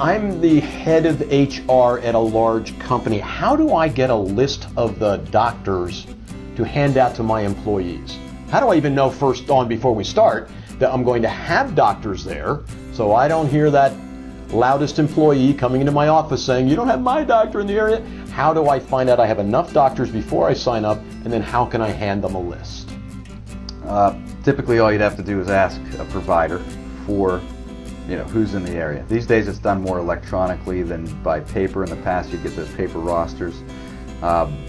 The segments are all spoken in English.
I'm the head of HR at a large company. How do I get a list of the doctors to hand out to my employees? How do I even know first on before we start that I'm going to have doctors there so I don't hear that loudest employee coming into my office saying, You don't have my doctor in the area? How do I find out I have enough doctors before I sign up? And then how can I hand them a list? Uh, typically, all you'd have to do is ask a provider for you know who's in the area. These days, it's done more electronically than by paper. In the past, you'd get those paper rosters. Um,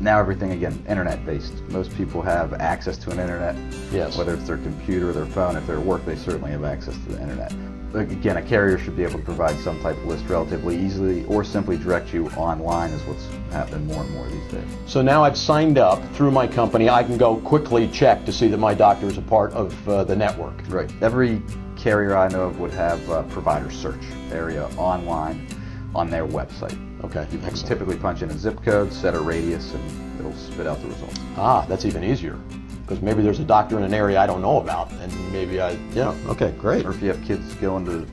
now everything again internet based. Most people have access to an internet. Yes. Whether it's their computer or their phone, if they're at work, they certainly have access to the internet. Again, a carrier should be able to provide some type of list relatively easily, or simply direct you online, is what's happening more and more these days. So now I've signed up through my company. I can go quickly check to see that my doctor is a part of uh, the network. Right. Every carrier I know of would have a provider search area online on their website. Okay, You can typically punch in a zip code, set a radius, and it'll spit out the results. Ah, that's even easier. Because maybe there's a doctor in an area I don't know about, and maybe I, yeah, okay, great. Or if you have kids going to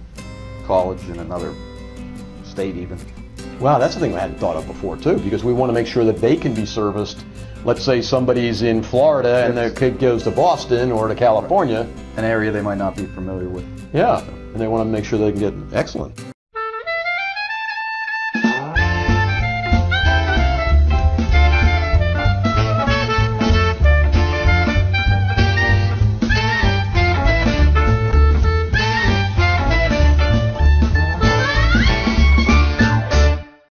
college in another state even. Wow, that's the thing I hadn't thought of before, too, because we want to make sure that they can be serviced. Let's say somebody's in Florida and their kid goes to Boston or to California. An area they might not be familiar with. Yeah, and they want to make sure they can get excellent.